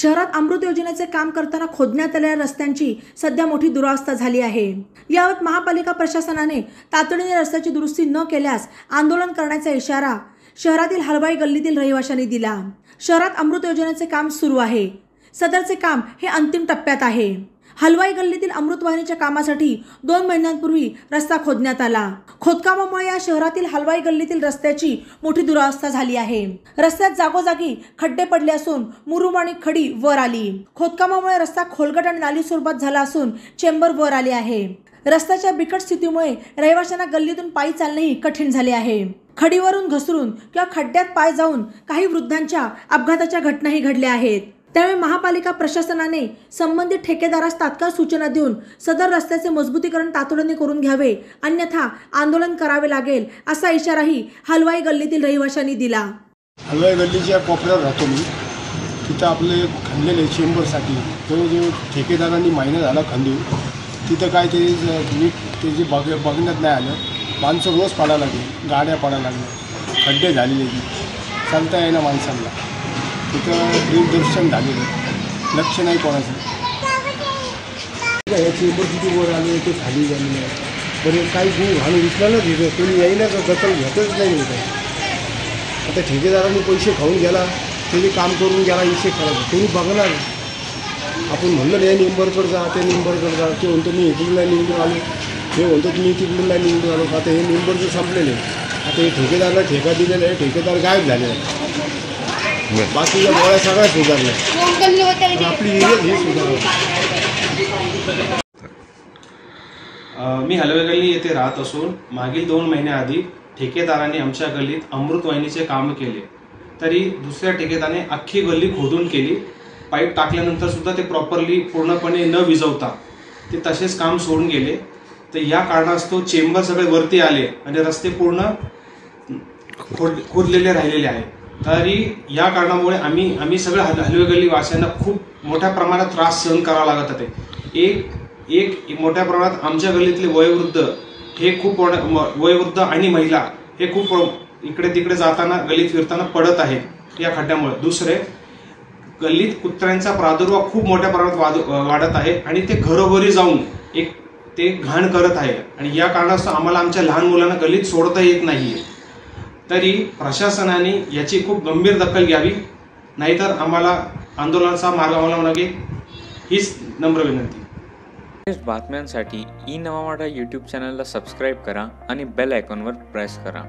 शहरात अमृत योजनेचे काम करताना खोदण्यात आलेल्या रस्त्यांची सध्या मोठी दुरावस्था झाली आहे. यावर महापालिका प्रशासनाने तातडीने रस्त्याची दुरुस्ती न केल्यास आंदोलन करण्याचा इशारा शहरातील हलवाई गल्लीतील रहिवाशांनी दिला. शहरात अमृत योजनेचे काम सुरू आहे. सदरचे काम हे अंतिम टप्प्यात आहे. हलवाई गल्लीतील अमृतवाहिनीच्या कामासाठी दोन महिन्यांपूर्वी रस्ता खोदण्यात आला. खोदकामामुळे या शहरातील हलवाई गल्लीतील रस्त्याची मोठी दुरावस्था झाली आहे. रस्त्यात जागोजागी खड्डे पडले असून मुरुम आणि खडी वर आली. खोदकामामुळे रस्ता खोलगट आणि नाली स्वरूपात झाला असून चेंबर वर आले आहे. रस्त्याच्या बिकट स्थितीमुळे रहिवाशांना गल्लीतून पायी चालणेही कठीण झाले आहे. खडीवरून घसरून किंवा खड्ड्यात पाय जाऊन काही वृद्धांच्या अपघाताच्या घटनाही घडल्या आहेत. त्यावेळी महापालिका प्रशासनाने संबंधित ठेकेदारास तात्काळ सूचना देऊन सदर रस्त्याचे मजबूतीकरण तातडीने करून घ्यावे अन्यथा आंदोलन करावे लागेल असा इशाराही हलवाई गल्लीतील रहिवाशांनी दिला. हलवाई गल्लीच्या कोपऱ्यावर राहतो मी. तिथं आपले खणलेले चेंबरसाठी जवळजवळ ठेकेदारांनी महिना झाला खंदू तिथं काय ते नीट ते जे बघ बघण्यात नाही आलं. माणसं रोज पडायला लागली गाड्या पडायला लागल्या. खड्डे झालेले. की चालता येईना माणसांना. तिथं दूरदर्शन झालेलं लक्ष नाही कोणाचं. याची चेंबर किती वर आले ते खाली झालेले बरे काही गुण घालून विचारलं तिथं. कोणी येईना का दखल घेतच नाही होतं आता ठेकेदारांनी पैसे खाऊन गेला त्याने काम करून गेला विषय करायचा कोणी बघणार? आपण म्हणलं या निंबरकडे जा ते निंबरकडे जा. ते म्हणतो मी इकडून नाही निवडून आलो. हे म्हणतो मी तिकडून नाही निवडून आलो. आता हे निंबरचं संपलेलं आहे आता हे ठेकेदारला ठेका दिलेला आहे. ठेकेदार गायब झाले आहे. बाकीच्या गोळ्या सगळ्या सुधारल्या. पण आपली एरिया ही सुधारली. अ, मी हलवे गल्ली येथे राहत असून मागील दोन महिन्याआधी ठेकेदाराने आमच्या गल्लीत अमृत वाहिनीचे काम केले. तरी दुसऱ्या ठेकेदाराने अख्खी गल्ली खोदून केली. पाईप टाकल्यानंतर सुद्धा ते प्रॉपरली पूर्णपणे न विजवता ते तसेच काम सोडून गेले. तर या कारणास्तव चेंबर सगळे वरती आले आणि रस्ते पूर्ण खोद खोदलेले राहिलेले आहे तरी या कारणामुळे आम्ही आम्ही सगळे हल हलवेगल्ली वासियांना खूप मोठ्या प्रमाणात त्रास सहन करावा लागत होते. एक एक मोठ्या प्रमाणात आमच्या गल्लीतले वयोवृद्ध हे खूप मोठ्या- म- वयोवृद्ध आणि महिला हे खूप इकडे तिकडे जाताना गल्लीत फिरताना पडत आहेत या खड्ड्यामुळे. दुसरे गल्लीत कुत्र्यांचा प्रादुर्भाव खूप मोठ्या प्रमाणात वाद- वाढत आहे आणि ते घरोघरी जाऊन एक ते घाण करत आहे आणि या कारणास्तव आम्हाला आमच्या लहान मुलांना गल्लीत सोडता येत नाहीये. तरी प्रशासनाने याची खूप गंभीर दखल घ्यावी नाहीतर आम्हाला आंदोलनाचा मार्ग अवलंबावा लागेल हीच नम्र विनंती. बातम्यांसाठी ई नवामाडा यूट्यूब चॅनलला सबस्क्राईब करा आणि बेल आयकॉनवर प्रेस करा.